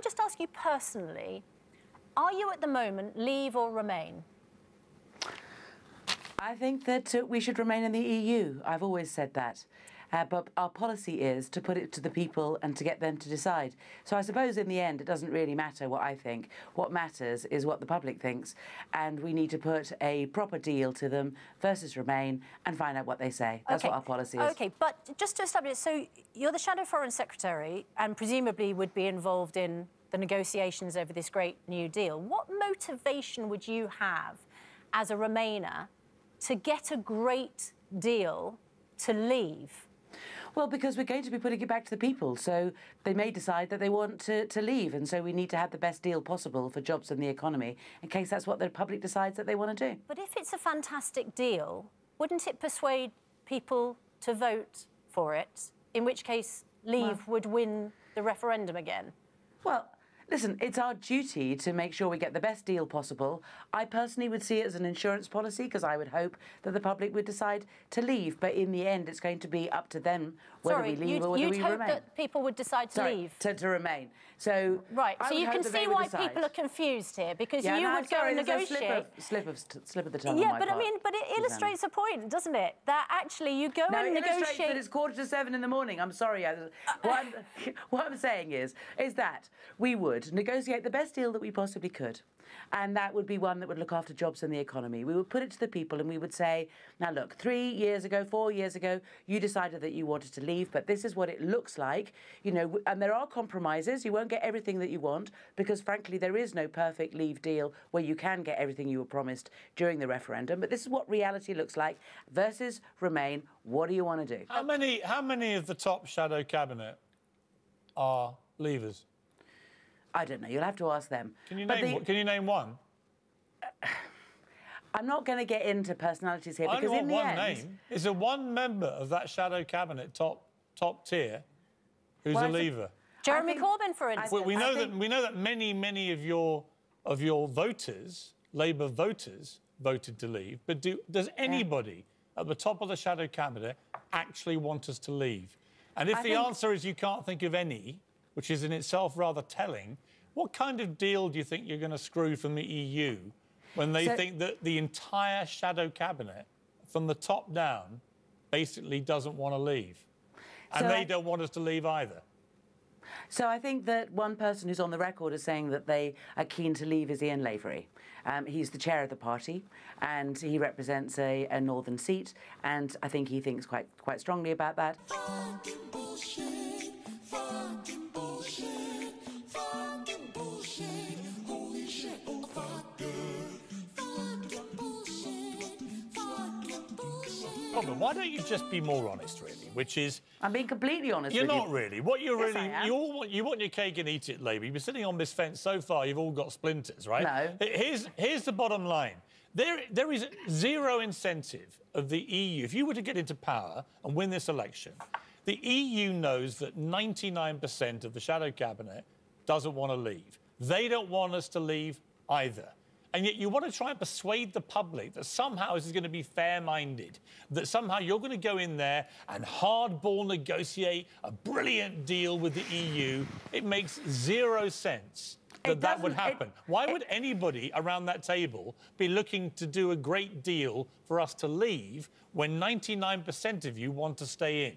I just ask you personally, are you at the moment leave or remain? I think that uh, we should remain in the EU. I've always said that. Uh, but our policy is to put it to the people and to get them to decide. So I suppose in the end, it doesn't really matter what I think. What matters is what the public thinks, and we need to put a proper deal to them versus Remain and find out what they say. That's okay. what our policy is. Okay, but just to establish, so you're the Shadow Foreign Secretary and presumably would be involved in the negotiations over this great new deal. What motivation would you have as a Remainer to get a great deal to leave? Well, because we're going to be putting it back to the people. So they may decide that they want to, to leave. And so we need to have the best deal possible for jobs and the economy in case that's what the public decides that they want to do. But if it's a fantastic deal, wouldn't it persuade people to vote for it? In which case, leave well, would win the referendum again. Well, Listen, it's our duty to make sure we get the best deal possible. I personally would see it as an insurance policy because I would hope that the public would decide to leave. But in the end, it's going to be up to them whether Sorry, we leave or whether you'd we hope remain. that people would decide to Sorry, leave. To, to remain. So right. I so you can see why decide. people are confused here because yeah, you no, would sorry, go and negotiate. Slip of, slip of, slip of the tongue. Yeah, but part, I mean, but it illustrates a point, doesn't it? That actually you go no, and it negotiate. that it's quarter to seven in the morning. I'm sorry. I, uh, what, I'm, what I'm saying is, is that we would negotiate the best deal that we possibly could. And that would be one that would look after jobs and the economy. We would put it to the people and we would say, now look, three years ago, four years ago, you decided that you wanted to leave, but this is what it looks like. You know, and there are compromises. You won't get everything that you want because, frankly, there is no perfect leave deal where you can get everything you were promised during the referendum. But this is what reality looks like versus Remain. What do you want to do? How many, how many of the top shadow cabinet are leavers? I don't know. You'll have to ask them. Can you name? The, can you name one? I'm not going to get into personalities here I because in the one end, name. Is there one member of that shadow cabinet, top top tier, who's well, a leaver? Jeremy think, Corbyn, for instance. Well, we know that we know that many many of your of your voters, Labour voters, voted to leave. But do, does anybody yeah. at the top of the shadow cabinet actually want us to leave? And if I the think... answer is you can't think of any, which is in itself rather telling. What kind of deal do you think you're going to screw from the EU when they so, think that the entire shadow cabinet, from the top down, basically doesn't want to leave? And so they I, don't want us to leave either. So I think that one person who's on the record is saying that they are keen to leave is Ian Lavery. Um, he's the chair of the party, and he represents a, a northern seat, and I think he thinks quite quite strongly about that. Problem. Why don't you just be more honest, really? Which is... I'm being completely honest You're not you. really. What you're yes, really... You all want, you want your cake and eat it, Labour. You've been sitting on this fence so far, you've all got splinters, right? No. Here's, here's the bottom line. There, there is zero incentive of the EU. If you were to get into power and win this election, the EU knows that 99% of the shadow cabinet doesn't want to leave. They don't want us to leave either. And yet you want to try and persuade the public that somehow this is going to be fair-minded, that somehow you're going to go in there and hardball negotiate a brilliant deal with the EU. It makes zero sense that that would happen. It, Why would anybody around that table be looking to do a great deal for us to leave when 99% of you want to stay in?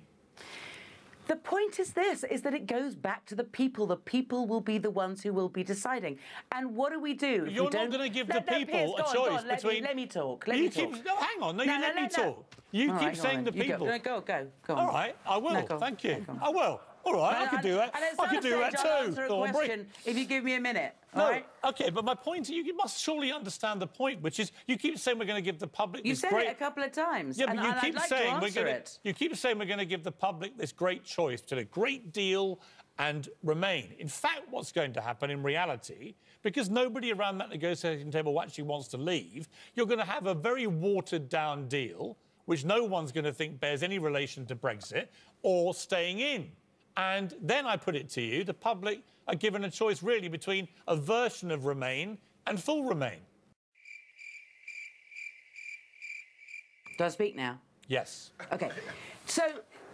The point is this, is that it goes back to the people. The people will be the ones who will be deciding. And what do we do? You're not going to give the people a choice on, let between... Me, let me talk, let you me keep... talk. No, hang on, no, no you no, let no, me talk. You All keep right, saying the people... Go, go, go, go All right, I will, thank you. I will. All right, I can do that. I can do that too. Question if you give me a minute. No, right? okay, but my point, is, you must surely understand the point, which is you keep saying we're going to give the public. You this said great... it a couple of times. Yeah, but and, you and keep like saying we're going to. You keep saying we're going to give the public this great choice to a great deal and remain. In fact, what's going to happen in reality, because nobody around that negotiating table actually wants to leave, you're going to have a very watered down deal, which no one's going to think bears any relation to Brexit, or staying in. And then I put it to you, the public are given a choice really between a version of Remain and full Remain. Do I speak now? Yes. OK. So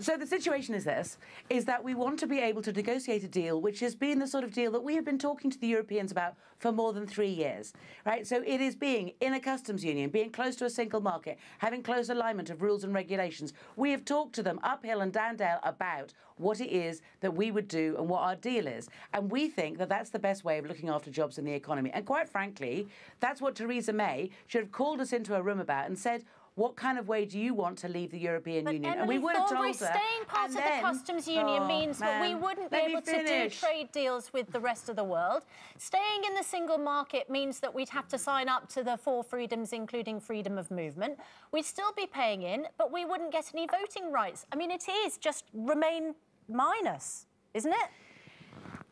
So the situation is this: is that we want to be able to negotiate a deal, which has been the sort of deal that we have been talking to the Europeans about for more than three years, right? So it is being in a customs union, being close to a single market, having close alignment of rules and regulations. We have talked to them uphill and down dale about what it is that we would do and what our deal is, and we think that that's the best way of looking after jobs in the economy. And quite frankly, that's what Theresa May should have called us into a room about and said. What kind of way do you want to leave the European But Union? Emily and we would have told her. staying part of then- the customs union Oh, means that we wouldn't be able to do trade deals with the rest of the world. Staying in the single market means that we'd have to sign up to the four freedoms, including freedom of movement. We'd still be paying in, but we wouldn't get any voting rights. I mean, it is just remain minus, isn't it?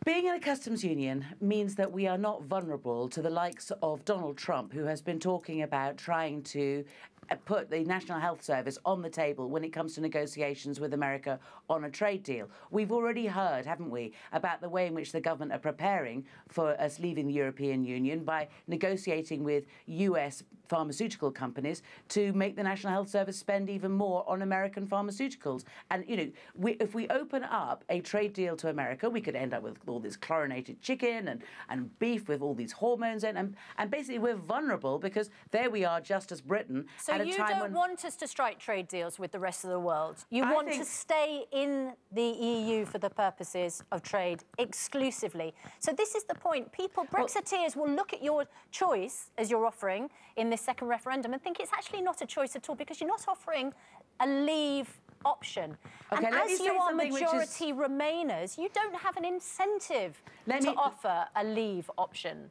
Being in a customs union means that we are not vulnerable to the likes of Donald Trump, who has been talking about trying to put the National Health Service on the table when it comes to negotiations with America on a trade deal. We've already heard, haven't we, about the way in which the government are preparing for us leaving the European Union by negotiating with US pharmaceutical companies to make the National Health Service spend even more on American pharmaceuticals. And, you know, we, if we open up a trade deal to America, we could end up with all this chlorinated chicken and, and beef with all these hormones in. And, and basically, we're vulnerable because there we are, just as Britain. So at a you don't want us to strike trade deals with the rest of the world. You I want to stay in the EU for the purposes of trade exclusively. So this is the point. People, Brexiteers, will look at your choice as you're offering in this second referendum and think it's actually not a choice at all because you're not offering a leave option. Okay, and as you are which is- majority Remainers, you don't have an incentive Let to me- offer a leave option.